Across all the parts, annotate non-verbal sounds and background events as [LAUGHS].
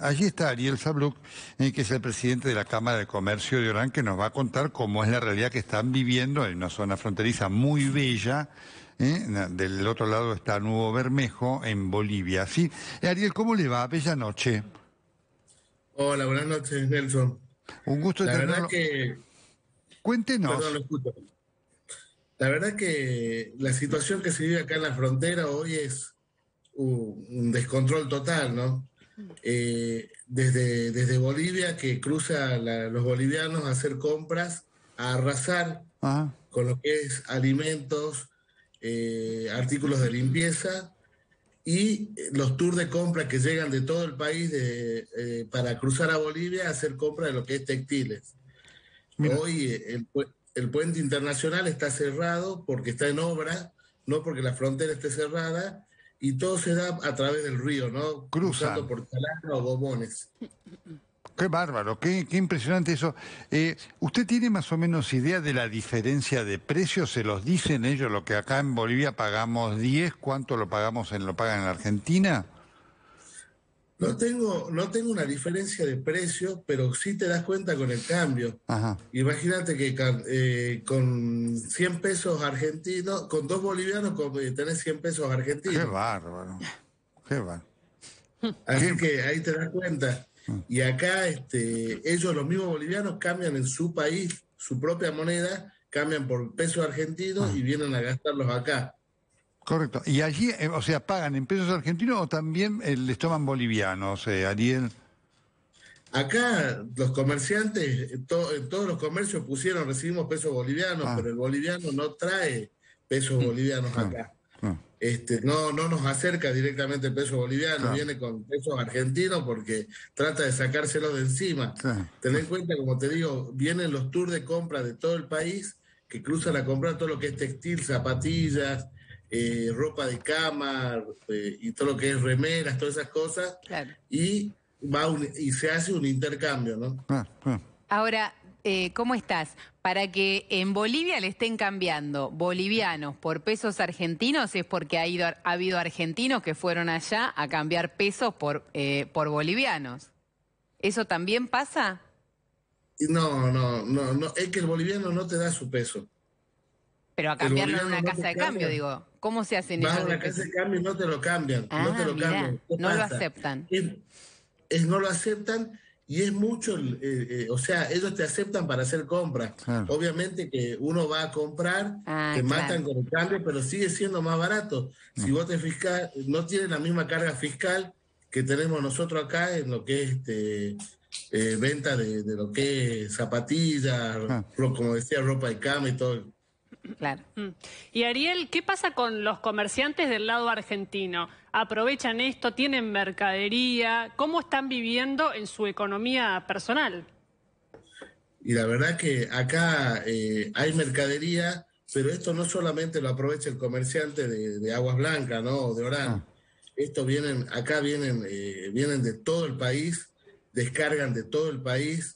Allí está Ariel Sabluk, eh, que es el presidente de la Cámara de Comercio de Orán, que nos va a contar cómo es la realidad que están viviendo en una zona fronteriza muy bella. eh, Del otro lado está Nuevo Bermejo, en Bolivia. Sí, Eh, Ariel, ¿cómo le va? Bella noche. Hola, buenas noches, Nelson. Un gusto La tenerlo. verdad que, Cuéntenos. perdón, lo escucho. La verdad que la situación que se vive acá en la frontera hoy es un descontrol total, ¿no? Eh, desde, desde Bolivia, que cruza la- los bolivianos a hacer compras, a arrasar Ajá. con lo que es alimentos, eh, artículos de limpieza y los tours de compra que llegan de todo el país de, eh, para cruzar a Bolivia a hacer compra de lo que es textiles. Mira. Hoy eh, el, el puente internacional está cerrado porque está en obra, no porque la frontera esté cerrada, y todo se da a través del río, ¿no? Cruzan. Cruzando por Calama o Gomones. Qué bárbaro, qué, qué impresionante eso. Eh, ¿Usted tiene más o menos idea de la diferencia de precios? ¿Se los dicen ellos lo que acá en Bolivia pagamos 10? ¿Cuánto lo pagamos en lo pagan en Argentina? No tengo, no tengo una diferencia de precio, pero sí te das cuenta con el cambio. Ajá. Imagínate que eh, con 100 pesos argentinos, con dos bolivianos eh, tenés 100 pesos Qué argentinos. bárbaro. Qué bárbaro. Así qué- que ahí te das cuenta. Y acá este, ellos, los mismos bolivianos, cambian en su país su propia moneda, cambian por pesos argentinos y vienen a gastarlos acá. Correcto. ¿Y allí, eh, o sea, pagan en pesos argentinos o también eh, les toman bolivianos, eh, Ariel? Acá los comerciantes, en to- en todos los comercios pusieron, recibimos pesos bolivianos, Ah. pero el boliviano no trae pesos bolivianos acá. Ah. Este, no, no nos acerca directamente el peso boliviano, viene con pesos argentinos porque trata de sacárselo de encima. Ten en cuenta, como te digo, vienen los tours de compra de todo el país que cruzan a comprar todo lo que es textil, zapatillas, eh, ropa de cama eh, y todo lo que es remeras, todas esas cosas, Claro. y, va un- y se hace un intercambio, ¿no? Ah, ah. Ahora, eh, ¿cómo estás? Para que en Bolivia le estén cambiando bolivianos por pesos argentinos es porque ha, ido, ha habido argentinos que fueron allá a cambiar pesos por, eh, por bolivianos. ¿Eso también pasa? No, no, no, no, es que el boliviano no te da su peso. Pero a cambiarlo en una no casa de cambia. cambio, digo. ¿Cómo se hacen Vas a una casa de cambio y no te lo cambian, Ah, no te lo mirá, cambian. ¿Qué no lo aceptan. Es, es no lo aceptan y es mucho, eh, eh, o sea, ellos te aceptan para hacer compras. Obviamente que uno va a comprar, Ah, te claro. matan con el cambio, pero sigue siendo más barato. Si vos te fiscal, no tiene la misma carga fiscal que tenemos nosotros acá en lo que es este, eh, venta de, de lo que es zapatillas, Ah. como decía, ropa de cama y todo. Claro. Mm. Y Ariel, ¿qué pasa con los comerciantes del lado argentino? ¿Aprovechan esto? ¿Tienen mercadería? ¿Cómo están viviendo en su economía personal? Y la verdad que acá eh, hay mercadería, pero esto no solamente lo aprovecha el comerciante de, de Aguas Blancas, ¿no? O de Orán. Ah. Esto vienen, acá vienen, eh, vienen de todo el país, descargan de todo el país.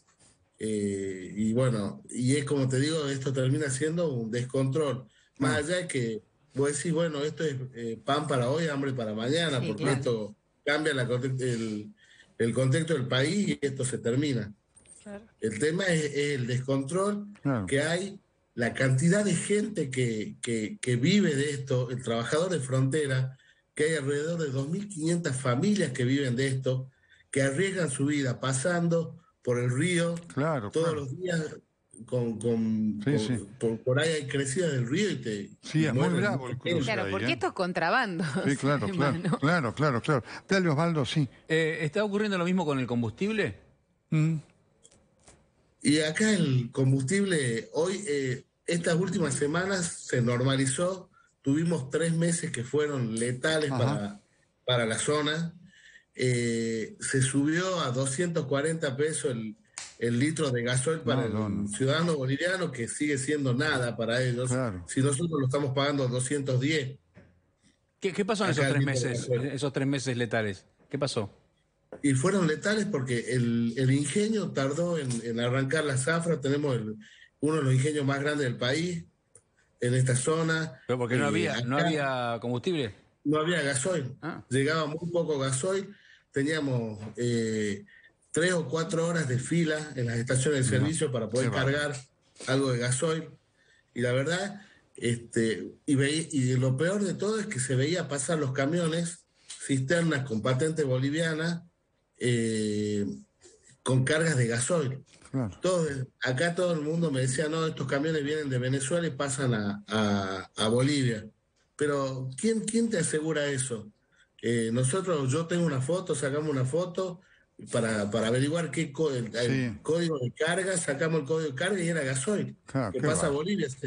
Eh, y bueno, y es como te digo, esto termina siendo un descontrol. Más allá de que vos decís, bueno, esto es eh, pan para hoy, hambre para mañana, Sí, porque claro. esto cambia la el, el contexto del país y esto se termina. El tema es, es el descontrol Claro. que hay, la cantidad de gente que, que- que vive de esto, el trabajador de frontera, que hay alrededor de 2.500 familias que viven de esto, que arriesgan su vida pasando por el río Claro, todos claro. los días. Con, con- Sí, con- sí. Por, por ahí hay crecida del río y te. Sí, y es muy bravo el cruce. Claro, ahí, porque ¿eh? esto es contrabando. Sí, [LAUGHS] claro, claro, claro, claro, claro. Dale, Osvaldo, sí. Eh, ¿Está ocurriendo lo mismo con el combustible? Mm. Y acá el combustible, hoy, eh, estas últimas semanas se normalizó. Tuvimos tres meses que fueron letales Ajá. para, para la zona. Eh, se subió a 240 pesos el, el litro de gasoil para No, no, el no. ciudadano boliviano, que sigue siendo nada para ellos. Claro. Si nosotros lo estamos pagando 210. ¿Qué, qué pasó en esos tres meses, esos tres meses letales? ¿Qué pasó? Y fueron letales porque el, el ingenio tardó en, en arrancar la zafra. Tenemos el- uno de los ingenios más grandes del país en esta zona. Pero porque no Eh, había, no había combustible. No había gasoil. Ah. Llegaba muy poco gasoil. teníamos eh, tres o cuatro horas de fila en las estaciones de servicio para poder cargar algo de gasoil. Y la verdad, este, y, y lo peor de todo es que se veía pasar los camiones, cisternas con patente boliviana, eh, con cargas de gasoil. Claro. Todo, acá todo el mundo me decía, no, estos camiones vienen de Venezuela y pasan a, a- a Bolivia. Pero, ¿quién, quién te asegura eso? Eh, nosotros, yo tengo una foto, sacamos una foto para, para averiguar qué co- el, el código de carga, sacamos el código de carga y era gasoil. Claro, que qué pasa a. Bolivia. Se,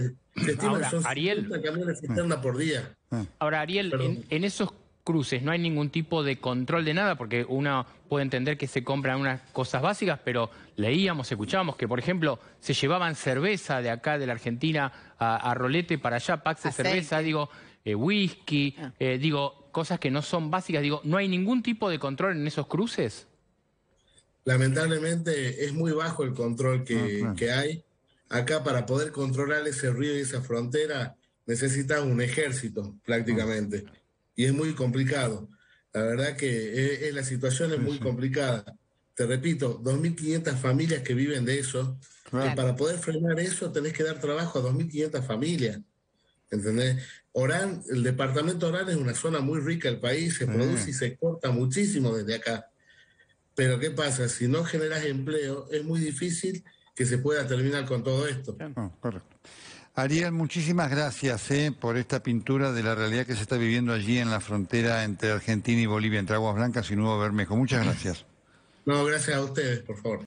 se estima Ahora, que son Ariel. 50 camiones cisterna por día. Ahora, Ariel, en, en esos cruces no hay ningún tipo de control de nada, porque uno puede entender que se compran unas cosas básicas, pero leíamos, escuchábamos que, por ejemplo, se llevaban cerveza de acá, de la Argentina, a, a Rolete para allá, packs de Aceite. cerveza, digo, eh, whisky, Ah. eh, digo, cosas que no son básicas. Digo, ¿no hay ningún tipo de control en esos cruces? Lamentablemente es muy bajo el control que, Ah, claro. que hay. Acá para poder controlar ese río y esa frontera necesitas un ejército prácticamente. Y es muy complicado. La verdad que es- es- la situación es muy complicada. Te repito, 2.500 familias que viven de eso. Claro. Y para poder frenar eso tenés que dar trabajo a 2.500 familias. ¿Entendés? Orán, el departamento Orán es una zona muy rica del país, se Sí. produce y se exporta muchísimo desde acá. Pero ¿qué pasa? Si no generas empleo, es muy difícil que se pueda terminar con todo esto. Correcto. Ariel, muchísimas gracias eh, por esta pintura de la realidad que se está viviendo allí en la frontera entre Argentina y Bolivia, entre Aguas Blancas y Nuevo Bermejo. Muchas gracias. No, gracias a ustedes, por favor.